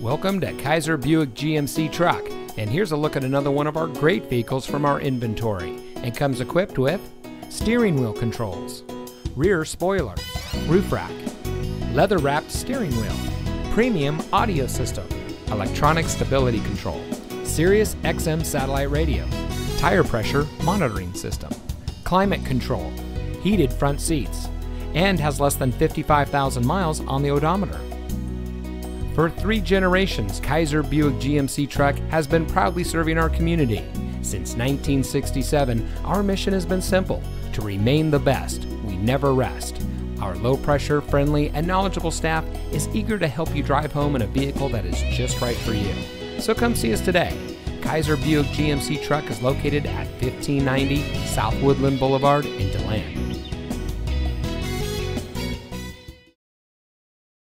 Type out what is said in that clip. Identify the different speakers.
Speaker 1: Welcome to Kaiser Buick GMC Truck, and here's a look at another one of our great vehicles from our inventory. And comes equipped with steering wheel controls, rear spoiler, roof rack, leather wrapped steering wheel, premium audio system, electronic stability control, Sirius XM satellite radio, tire pressure monitoring system, climate control, heated front seats, and has less than 55,000 miles on the odometer. For three generations, Kaiser Buick GMC Truck has been proudly serving our community. Since 1967, our mission has been simple to remain the best. We never rest. Our low pressure, friendly, and knowledgeable staff is eager to help you drive home in a vehicle that is just right for you. So come see us today. Kaiser Buick GMC Truck is located at 1590 South Woodland Boulevard in DeLand.